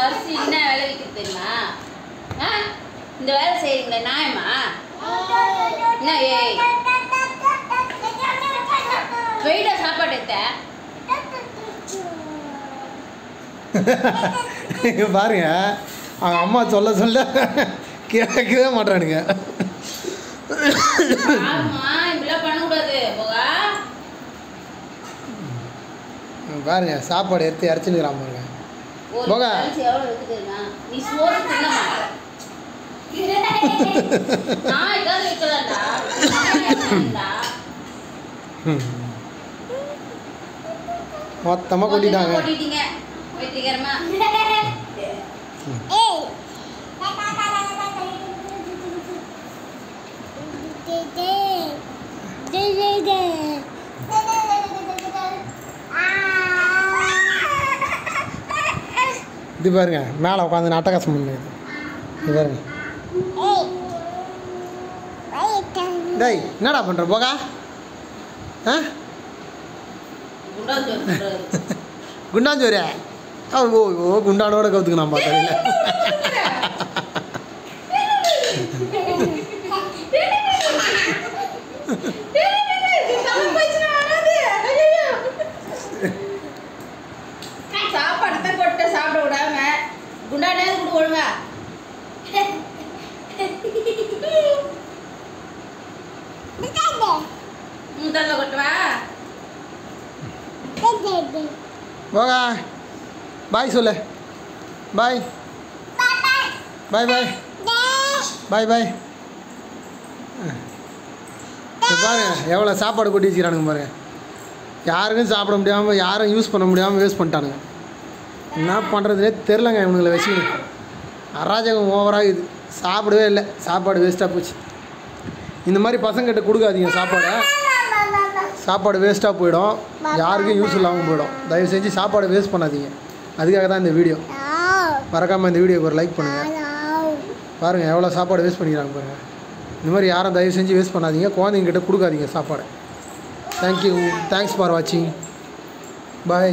அரிசி என்ன வேலை விற்கிறது தெரியுமா? ஆ? இந்த வேலை செய்றீங்களே நியாயமா என்ன ஏய் வெயிடா சாப்பாடு எடுத்த? பாருங்க. அவங்க அம்மா சொல்ல சொல்ல கேட்கவே மாட்டானுங்க. பாருங்க சாப்பாடு எடுத்து இறச்சினுக்கிறான் பாருங்க. போகா. நீ சோறு தின்ன நான் ஏதாவது? மொத்தமாக கொட்டிட்டாங்க. கொட்டிட்டீங்க. வெற்றிகரமா. இது பாருங்க மேலே உட்காந்து நாட்டகாசம் பண்ணுது. இது பாருங்க. டேய் என்னடா பண்ணுற போகா? ஆ? குண்டாஞ்சோரியா ஓ ஓ ஓ குண்டானோட கவுத்துக்கணும் நான் பார்த்தேன் தான் கொட்ட சாப்பிட விடாம குண்டானே கொடு ஒழுங்கா? கொட்டுவா? போகா. பாய் சொல்லு. பாய். பாய் பாய் பாய். பாய். பாருங்க எவ்வளோ சாப்பாடு கொட்டி வச்சுக்கிறானுங்க பாருங்க. யாருக்கும் சாப்பிட முடியாமல் யாரும் யூஸ் பண்ண முடியாமல் வேஸ்ட் பண்ணிட்டானுங்க. என்ன பண்ணுறதுனே தெரிலங்க இவனுங்களை வச்சுக்கணும் அராஜகம் ஓவராக இது. சாப்பிடவே இல்லை. சாப்பாடு வேஸ்ட்டாக போச்சு. இந்த மாதிரி பசங்கிட்ட கொடுக்காதீங்க சாப்பாடை. சாப்பாடு வேஸ்ட்டாக போயிடும். யாருக்கும் யூஸ் இல்லாமல் போயிடும். தயவு செஞ்சு சாப்பாடு வேஸ்ட் பண்ணாதீங்க. அதுக்காக தான் இந்த வீடியோ மறக்காமல் இந்த வீடியோக்கு ஒரு லைக் பண்ணுங்கள் பாருங்கள் எவ்வளோ சாப்பாடு வேஸ்ட் பண்ணிக்கிறாங்க பாருங்கள் இந்த மாதிரி யாரும் தயவு செஞ்சு வேஸ்ட் பண்ணாதீங்க. குழந்தைங்கிட்ட கொடுக்காதீங்க சாப்பாடு. தேங்க்யூ தேங்க்ஸ் ஃபார் வாட்சிங் பாய்